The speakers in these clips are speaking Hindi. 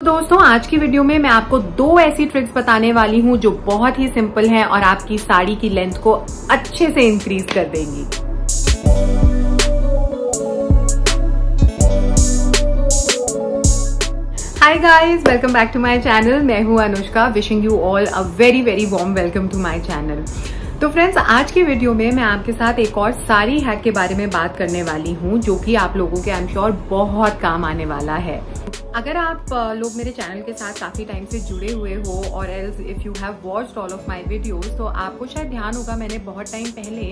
दोस्तों, आज की वीडियो में मैं आपको दो ऐसी ट्रिक्स बताने वाली हूँ जो बहुत ही सिंपल हैं और आपकी साड़ी की लेंथ को अच्छे से इंक्रीज कर देंगी। Hi guys welcome back to my channel मैं हूँ Anushka wishing you all a very very warm welcome to my channel तो फ्रेंड्स आज की वीडियो में मैं आपके साथ एक और सारी हैक के बारे में बात करने वाली हूँ, जो कि आप लोगों के आई एम श्योर बहुत काम आने वाला है। अगर आप लोग मेरे चैनल के साथ काफ़ी टाइम से जुड़े हुए हो, और else if you have watched all of my videos तो आपको शायद ध्यान होगा, मैंने बहुत टाइम पहले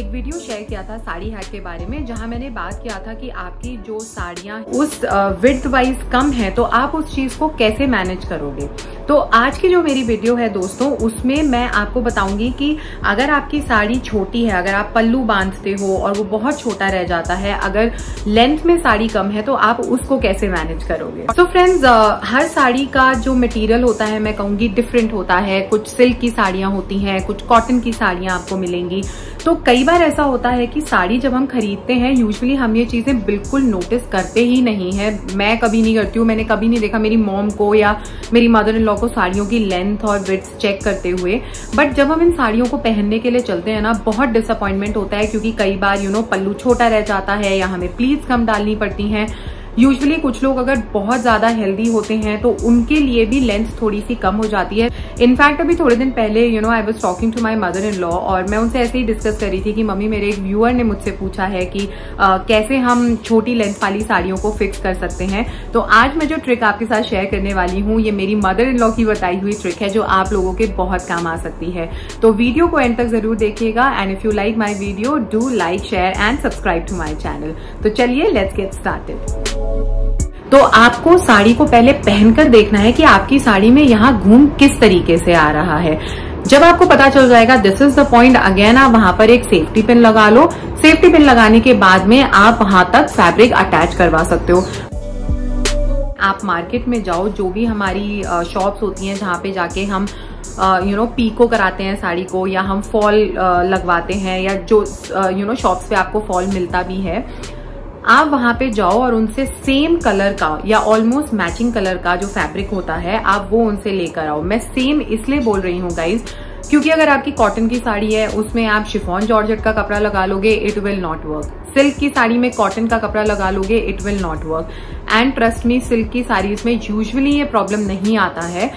एक वीडियो शेयर किया था साड़ी हैक के बारे में, जहाँ मैंने बात किया था कि आपकी जो साड़ियाँ उस विथ वाइज कम है तो आप उस चीज़ को कैसे मैनेज करोगे? तो आज की जो मेरी वीडियो है दोस्तों, उसमें मैं आपको बताऊँगी कि अगर आपकी साड़ी छोटी है अगर आप पल्लू बांधते हो और वो बहुत छोटा रह जाता है अगर लेंथ में साड़ी कम है तो आप उसको कैसे मैनेज करोगे? तो so फ्रेंड्स uh, हर साड़ी का जो मटेरियल होता है मैं कहूँगी डिफरेंट होता है। कुछ सिल्क की साड़ियाँ होती हैं कुछ कॉटन की साड़ियाँ आपको मिलेंगी। तो कई बार ऐसा होता है कि साड़ी जब हम खरीदते हैं यूजली हम ये चीज़ें बिल्कुल नोटिस करते ही नहीं है। मैं कभी नहीं करती हूँ मैंने कभी नहीं देखा मेरी मॉम को या मेरी मदर इन लॉ को साड़ियों की लेंथ और विथ चेक करते हुए। बट जब हम इन साड़ियों को पहनने के लिए चलते हैं ना, बहुत डिसअपॉइंटमेंट होता है क्योंकि कई बार यू नो पल्लू छोटा रह जाता है या हमें प्लीज़ कम डालनी पड़ती हैं। यूजुअली कुछ लोग अगर बहुत ज़्यादा हेल्दी होते हैं तो उनके लिए भी लेंथ थोड़ी सी कम हो जाती है। इनफैक्ट अभी थोड़े दिन पहले you know I was talking to my mother in law और मैं उनसे ऐसे ही डिस्कस कर रही थी कि मम्मी मेरे एक व्यूअर ने मुझसे पूछा है कि आ, कैसे हम छोटी लेंथ वाली साड़ियों को फिक्स कर सकते हैं? तो आज मैं जो ट्रिक आपके साथ शेयर करने वाली हूँ ये मेरी मदर इन लॉ की बताई हुई ट्रिक है जो आप लोगों के बहुत काम आ सकती है। तो वीडियो को एंड तक ज़रूर देखिएगा and if you like my video do like share and subscribe to my channel तो चलिए लेट्स गेट स्टार्टेड तो आपको साड़ी को पहले पहनकर देखना है कि आपकी साड़ी में यहाँ घूम किस तरीके से आ रहा है। जब आपको पता चल जाएगा this is the point again आप वहाँ पर एक सेफ्टी पिन लगा लो। सेफ्टी पिन लगाने के बाद में आप वहाँ तक फैब्रिक अटैच करवा सकते हो। आप मार्केट में जाओ, जो भी हमारी शॉप्स होती हैं जहाँ पे जाके हम यू नो पीको कराते हैं साड़ी को, या हम फॉल लगवाते हैं, या जो यू नो शॉप्स पे आपको फॉल मिलता भी है आप वहाँ पे जाओ और उनसे सेम कलर का या ऑलमोस्ट मैचिंग कलर का जो फैब्रिक होता है, आप वो उनसे लेकर आओ। मैं सेम इसलिए बोल रही हूँ गाइज़ क्योंकि अगर आपकी कॉटन की साड़ी है, उसमें आप शिफॉन जॉर्जेट का कपड़ा लगा लोगे it will not work silk की साड़ी में कॉटन का कपड़ा लगा लोगे it will not work and trust me silk की साड़ीज में यूजुअली ये प्रॉब्लम नहीं आता है।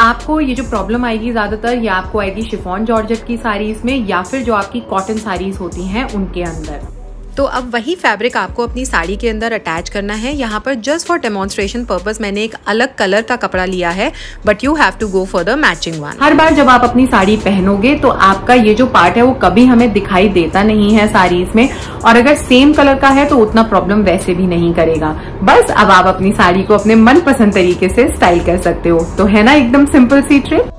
आपको ये जो प्रॉब्लम आएगी ज़्यादातर या आपको आएगी शिफॉन जॉर्जेट की साड़ीज में या फिर जो आपकी कॉटन साड़ीज होती हैं, उनके अंदर। तो अब वही फैब्रिक आपको अपनी साड़ी के अंदर अटैच करना है। यहाँ पर जस्ट फॉर डेमोन्स्ट्रेशन पर्पज मैंने एक अलग कलर का कपड़ा लिया है but you have to go for the matching one हर बार जब आप अपनी साड़ी पहनोगे तो आपका ये जो पार्ट है वो कभी हमें दिखाई देता नहीं है साड़ीज में और अगर सेम कलर का है तो उतना प्रॉब्लम वैसे भी नहीं करेगा। बस अब आप अपनी साड़ी को अपने मनपसंद तरीके से स्टाइल कर सकते हो। तो है ना एकदम simple C trick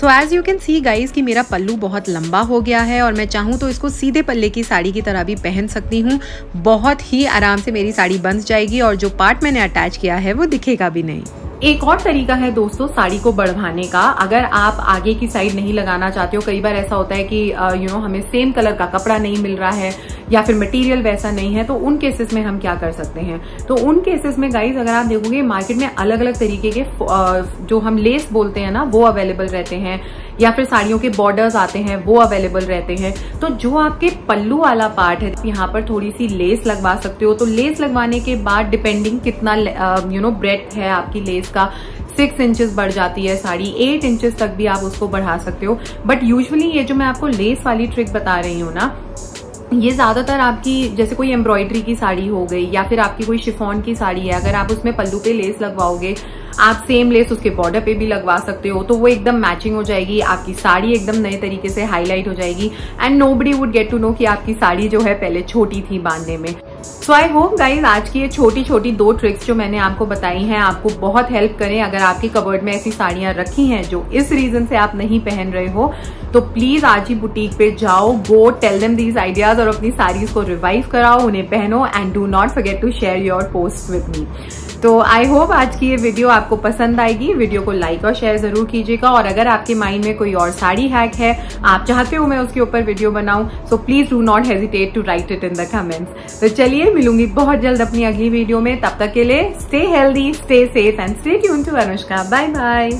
so as you can see guys कि मेरा पल्लू बहुत लंबा हो गया है और मैं चाहूँ तो इसको सीधे पल्ले की साड़ी की तरह भी पहन सकती हूँ। बहुत ही आराम से मेरी साड़ी बन जाएगी और जो पार्ट मैंने अटैच किया है, वो दिखेगा भी नहीं। एक और तरीका है दोस्तों, साड़ी को बढ़वाने का। अगर आप आगे की साइड नहीं लगाना चाहते हो, कई बार ऐसा होता है कि यू नो हमें सेम कलर का कपड़ा नहीं मिल रहा है या फिर मटेरियल वैसा नहीं है तो उन केसेस में हम क्या कर सकते हैं? तो उन केसेस में गाइज़ अगर आप देखोगे मार्केट में अलग अलग तरीके के जो हम लेस बोलते हैं ना, वो अवेलेबल रहते हैं। या फिर साड़ियों के बॉर्डर्स आते हैं, वो अवेलेबल रहते हैं। तो जो आपके पल्लू वाला पार्ट है, यहाँ पर थोड़ी सी लेस लगवा सकते हो। तो लेस लगवाने के बाद डिपेंडिंग कितना यू नो ब्रेथ है आपकी लेस का सिक्स इंचेस बढ़ जाती है साड़ी एट इंचेस तक भी आप उसको बढ़ा सकते हो। बट यूजुअली ये जो मैं आपको लेस वाली ट्रिक बता रही हूँ ना ये ज़्यादातर आपकी, जैसे कोई एम्ब्रॉयडरी की साड़ी हो गई या फिर आपकी कोई शिफॉन की साड़ी है, अगर आप उसमें पल्लू पे लेस लगवाओगे आप सेम लेस उसके बॉर्डर पे भी लगवा सकते हो तो वो एकदम मैचिंग हो जाएगी, आपकी साड़ी एकदम नए तरीके से हाईलाइट हो जाएगी and nobody would get to know कि आपकी साड़ी जो है पहले छोटी थी बांधने में। सो आई होप गाइज़ आज की ये छोटी छोटी दो ट्रिक्स जो मैंने आपको बताई हैं, आपको बहुत हेल्प करें। अगर आपकी कबर्ड में ऐसी साड़ियाँ रखी हैं जो इस रीजन से आप नहीं पहन रहे हो तो प्लीज़ आज ही बुटीक पे जाओ go tell them these ideas और अपनी साड़ीज को रिवाइव कराओ, उन्हें पहनो and do not forget to share your post with me तो आई होप आज की ये वीडियो आपको पसंद आएगी। वीडियो को लाइक और शेयर ज़रूर कीजिएगा। और अगर आपके माइंड में कोई और साड़ी हैक है, आप चाहते हो मैं उसके ऊपर वीडियो बनाऊँ so please do not hesitate to write it in the comments तो चलिए, मिलूँगी बहुत जल्द अपनी अगली वीडियो में। तब तक के लिए stay healthy stay safe and stay tuned to Anushka bye bye